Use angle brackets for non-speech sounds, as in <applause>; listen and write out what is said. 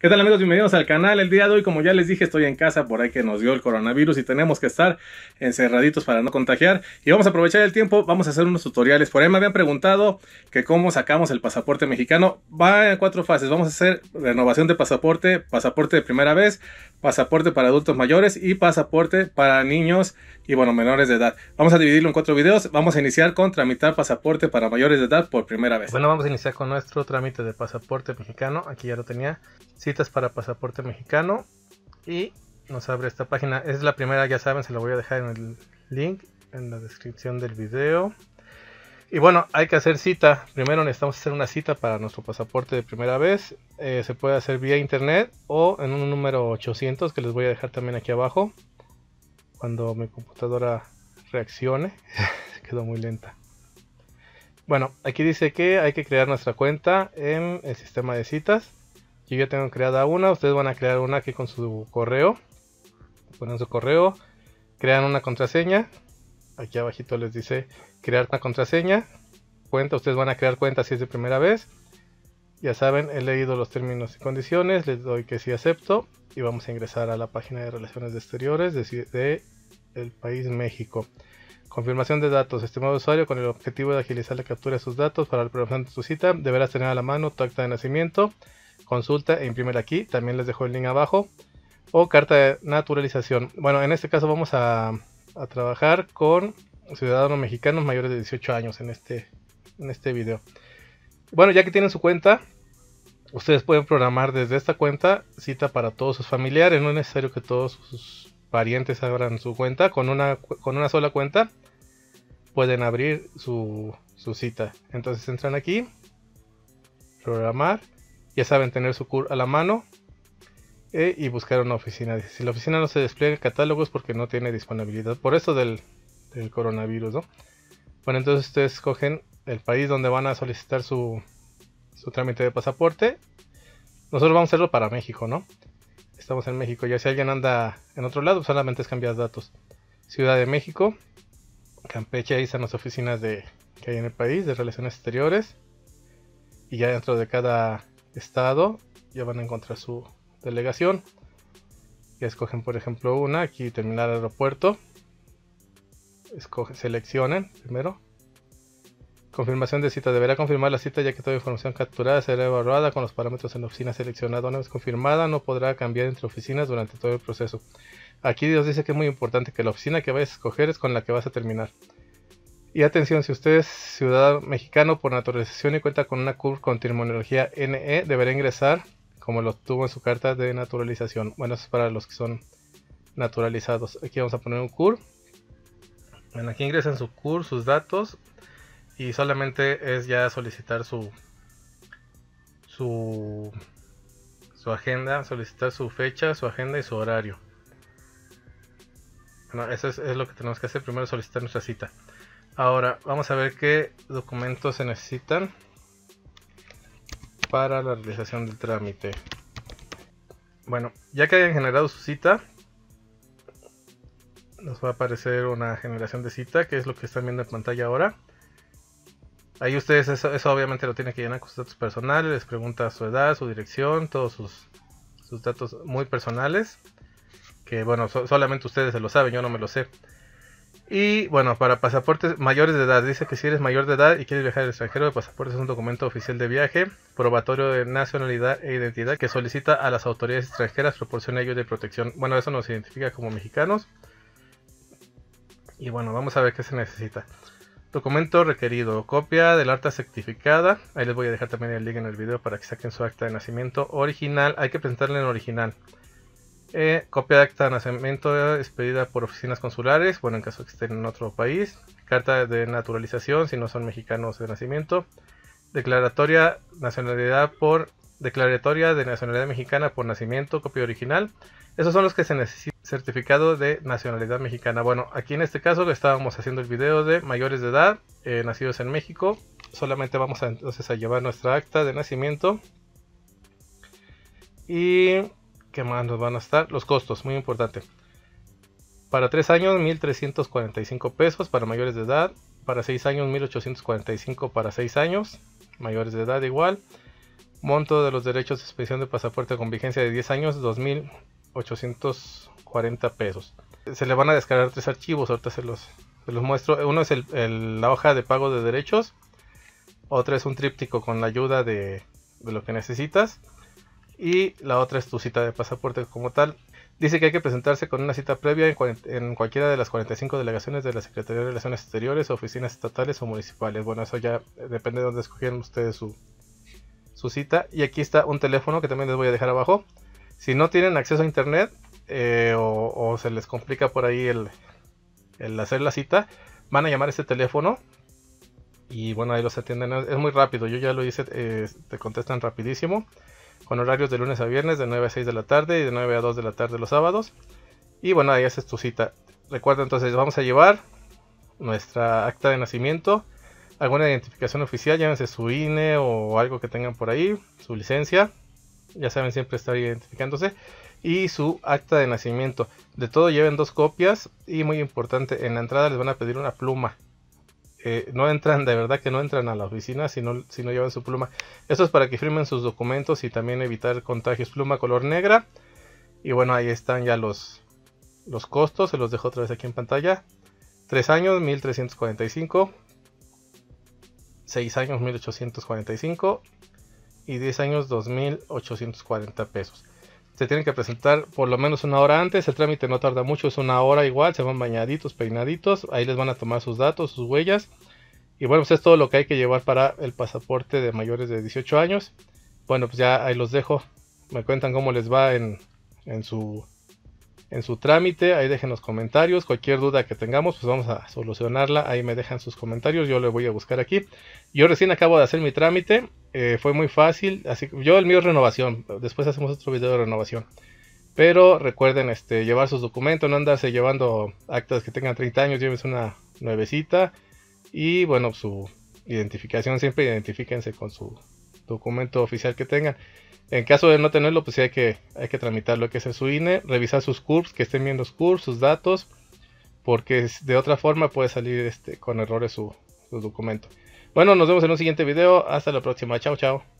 ¿Qué tal amigos? Bienvenidos al canal. El día de hoy, como ya les dije, estoy en casa por ahí que nos dio el coronavirus y tenemos que estar encerraditos para no contagiar. Y vamos a aprovechar el tiempo, vamos a hacer unos tutoriales. Por ahí me habían preguntado que cómo sacamos el pasaporte mexicano. Va en cuatro fases. Vamos a hacer renovación de pasaporte, pasaporte de primera vez, pasaporte para adultos mayores y pasaporte para niños y bueno, menores de edad. Vamos a dividirlo en cuatro videos. Vamos a iniciar con tramitar pasaporte para mayores de edad por primera vez. Bueno, vamos a iniciar con nuestro trámite de pasaporte mexicano. Aquí ya lo tenía citas para pasaporte mexicano y nos abre esta página. Es la primera, ya saben, se la voy a dejar en el link en la descripción del video. Y bueno, hay que hacer cita. Primero necesitamos hacer una cita para nuestro pasaporte de primera vez. Eh, se puede hacer vía internet o en un número 800 que les voy a dejar también aquí abajo. Cuando mi computadora reaccione. <laughs> quedó muy lenta. Bueno, aquí dice que hay que crear nuestra cuenta en el sistema de citas. Yo ya tengo creada una, ustedes van a crear una aquí con su correo. Ponen su correo, crean una contraseña. Aquí abajito les dice crear una contraseña. Cuenta, ustedes van a crear cuenta si es de primera vez. Ya saben, he leído los términos y condiciones, les doy que sí acepto y vamos a ingresar a la página de relaciones exteriores de, de el país México. Confirmación de datos. Estimado usuario, con el objetivo de agilizar la captura de sus datos para la programación de su cita, deberás tener a la mano tu acta de nacimiento, consulta e imprimir aquí. También les dejo el link abajo. O carta de naturalización. Bueno, en este caso vamos a, trabajar con ciudadanos mexicanos mayores de 18 años en este, en este video. Bueno, ya que tienen su cuenta, ustedes pueden programar desde esta cuenta cita para todos sus familiares. No es necesario que todos sus parientes abran su cuenta. Con una, con una sola cuenta pueden abrir su, su cita. Entonces entran aquí, programar ya saben tener su CUR a la mano eh, y buscar una oficina. Si la oficina no se despliega el catálogo es porque no tiene disponibilidad. Por eso del, coronavirus, ¿no? Bueno, entonces ustedes escogen el país donde van a solicitar su, su trámite de pasaporte. Nosotros vamos a hacerlo para México, ¿no? Estamos en México. Ya si alguien anda en otro lado, solamente es cambiar datos. Ciudad de México. Campeche, ahí están las oficinas de, que hay en el país de relaciones exteriores. Y ya dentro de cada estado, ya van a encontrar su delegación. Ya escogen, por ejemplo, una, aquí terminar aeropuerto. Escogen, seleccionen primero. Confirmación de cita. Deberá confirmar la cita ya que toda información capturada será evaluada con los parámetros en la oficina seleccionada. Una vez confirmada, no podrá cambiar entre oficinas durante todo el proceso. Aquí Dios dice que es muy importante que la oficina que vayas a escoger es con la que vas a terminar. Y atención, si usted es ciudadano mexicano por naturalización y cuenta con una CUR con terminología NE, deberá ingresar como lo tuvo en su carta de naturalización. Bueno, eso es para los que son naturalizados. Aquí vamos a poner un CUR. Bueno, aquí ingresan su CUR, sus datos. Y solamente es ya solicitar su, su, su agenda, solicitar su fecha, su agenda y su horario. Bueno, eso es, es lo que tenemos que hacer. Primero solicitar nuestra cita. Ahora, vamos a ver qué documentos se necesitan para la realización del trámite. Bueno, ya que hayan generado su cita, nos va a aparecer una generación de cita, que es lo que están viendo en pantalla ahora. Ahí ustedes eso, obviamente lo tienen que llenar con sus datos personales, les pregunta su edad, su dirección, todos sus, sus datos muy personales. Que bueno, solamente ustedes se lo saben, yo no me lo sé. Y bueno, para pasaportes mayores de edad, dice que si eres mayor de edad y quieres viajar al extranjero, el pasaporte es un documento oficial de viaje, probatorio de nacionalidad e identidad que solicita a las autoridades extranjeras proporciona ayuda de protección. Bueno, eso nos identifica como mexicanos. Y bueno, vamos a ver qué se necesita. Documento requerido, copia del acta certificada. Ahí les voy a dejar también el link en el video para que saquen su acta de nacimiento original. Hay que presentarle en original. Eh, copia de acta de nacimiento expedida por oficinas consulares, bueno, en caso que estén en otro país. Carta de naturalización, si no son mexicanos de nacimiento. Declaratoria nacionalidad por declaratoria de nacionalidad mexicana por nacimiento, copia original. Esos son los que se necesitan. Certificado de nacionalidad mexicana. Bueno, aquí en este caso estábamos haciendo el video de mayores de edad, eh, nacidos en México. Solamente vamos entonces a llevar nuestra acta de nacimiento. Y ¿Qué más nos van a estar? Los costos, muy importante. Para 3 años, 1.345 pesos para mayores de edad. Para 6 años, 1.845 para 6 años, mayores de edad igual. Monto de los derechos de expedición de pasaporte con vigencia de 10 años, 2.840 pesos. Se le van a descargar tres archivos, ahorita se los, los muestro. Uno es la hoja de pago de derechos, otro es un tríptico con la ayuda de lo que necesitas y la otra es tu cita de pasaporte como tal. Dice que hay que presentarse con una cita previa en, cualquiera de las 45 delegaciones de la Secretaría de Relaciones Exteriores, oficinas estatales o municipales. Bueno, eso ya depende de dónde escogieron ustedes su, cita. Y aquí está un teléfono que también les voy a dejar abajo. Si no tienen acceso a internet eh, o, se les complica por ahí el, hacer la cita, van a llamar a este teléfono y bueno, ahí los atienden. Es muy rápido, yo ya lo hice, eh, te contestan rapidísimo con horarios de lunes a viernes de 9 a 6 de la tarde y de 9 a 2 de la tarde los sábados. Y bueno, ahí haces tu cita. Recuerda entonces, vamos a llevar nuestra acta de nacimiento, alguna identificación oficial, llámense su INE o algo que tengan por ahí, su licencia, ya saben, siempre estar identificándose, y su acta de nacimiento. De todo lleven dos copias y muy importante, en la entrada les van a pedir una pluma eh, no entran, de verdad que no entran a la oficina si no, si no llevan su pluma. Esto es para que firmen sus documentos y también evitar contagios. Pluma color negra. Y bueno, ahí están ya los, los costos. Se los dejo otra vez aquí en pantalla. 3 años, 1345. 6 años, 1845. Y 10 años, 2840 pesos se tienen que presentar por lo menos una hora antes. El trámite no tarda mucho, es una hora igual. Se van bañaditos, peinaditos. Ahí les van a tomar sus datos, sus huellas. Y bueno, pues es todo lo que hay que llevar para el pasaporte de mayores de 18 años. Bueno, pues ya ahí los dejo. Me cuentan cómo les va en, en su en su trámite. Ahí dejen los comentarios. Cualquier duda que tengamos, pues vamos a solucionarla. Ahí me dejan sus comentarios. Yo le voy a buscar aquí. Yo recién acabo de hacer mi trámite. Eh, fue muy fácil. Así yo el mío es renovación. Después hacemos otro video de renovación. Pero recuerden este, llevar sus documentos, no andarse llevando actas que tengan 30 años, llévense una nuevecita. Y bueno, su identificación, siempre identifíquense con su documento oficial que tengan. En caso de no tenerlo, pues sí hay que, hay que tramitarlo, hay que hacer su INE, revisar sus CURPS, que estén bien los CURPS, sus datos, porque de otra forma puede salir este, con errores su, su documento. Bueno, nos vemos en un siguiente video. Hasta la próxima. Chao, chao.